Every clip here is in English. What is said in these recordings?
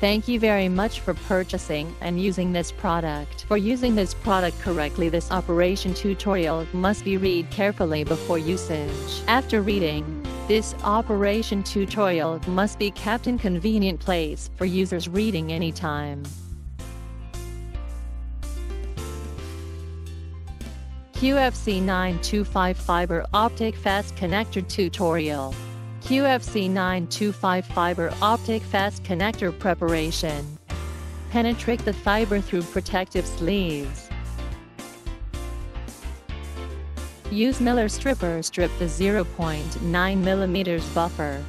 Thank you very much for purchasing and using this product. For using this product correctly this operation tutorial must be read carefully before usage. After reading, this operation tutorial must be kept in convenient place for users reading anytime. QFC 925 Fiber Optic Fast Connector Tutorial QFC 925 Fiber Optic Fast Connector Preparation Penetrate the fiber through protective sleeves. Use Miller stripper strip the 0.9 mm buffer.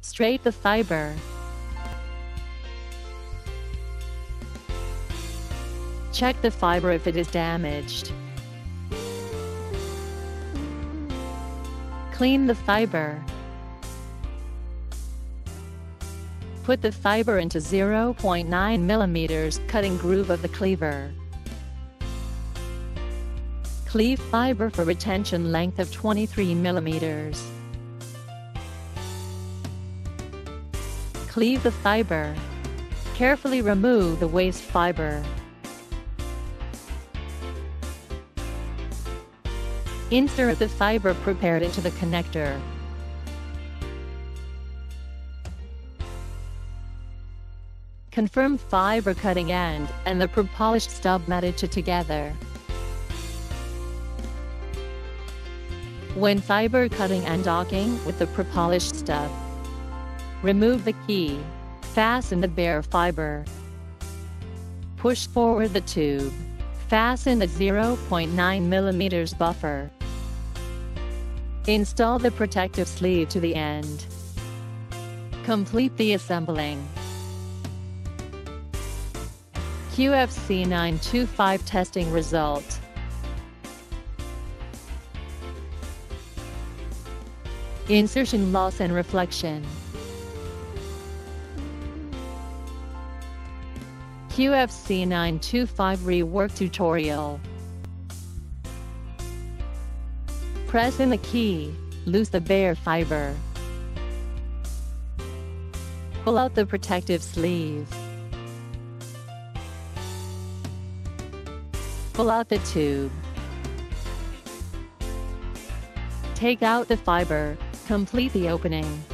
Straight the fiber. Check the fiber if it is damaged. Clean the fiber. Put the fiber into 0.9 mm cutting groove of the cleaver. Cleave fiber for retention length of 23 mm. Cleave the fiber. Carefully remove the waste fiber. Insert the fiber prepared into the connector. Confirm fiber cutting end and the pre-polished stub matted together. When fiber cutting and docking with the pre-polished stub, remove the key. Fasten the bare fiber. Push forward the tube. Fasten the 0.9 mm buffer. Install the protective sleeve to the end. Complete the assembling. QFC 925 testing result. Insertion loss and reflection. QFC 925 rework tutorial. Press in the key, loose the bare fiber. Pull out the protective sleeve. Pull out the tube. Take out the fiber, complete the opening.